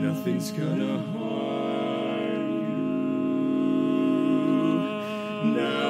Nothing's gonna harm you. Now